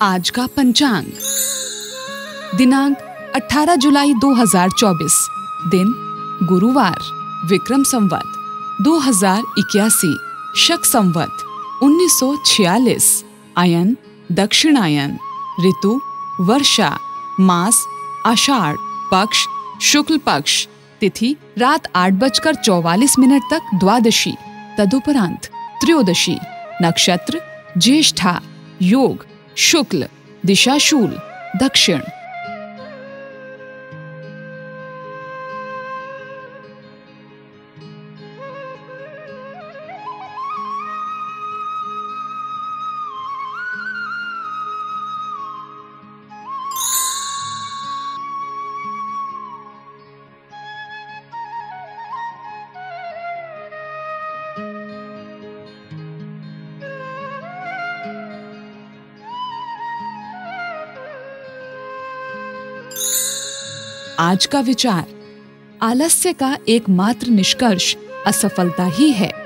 आज का पंचांग। दिनांक 18 जुलाई 2024 दिन गुरुवार, विक्रम संवत 2081 शक संवत 1946 आयन दक्षिणायन, ऋतु, वर्षा, मास, आषाढ़, पक्ष, शुक्ल पक्ष, तिथि, रात आठ बजकर चौवालीस मिनट तक द्वादशी, तदुपरांत त्रयोदशी, नक्षत्र, ज्येष्ठा योग शुक्ल दिशाशूल दक्षिण। आज का विचार। आलस्य का एकमात्र निष्कर्ष असफलता ही है।